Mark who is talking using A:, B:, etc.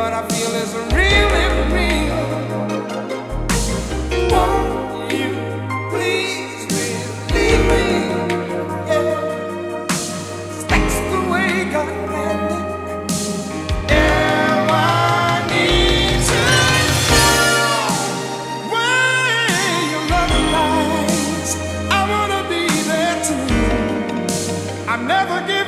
A: what I feel is really real. Won't you please believe me? Yeah. That's the way God planned it. I need to know your. I wanna be there too. I never give.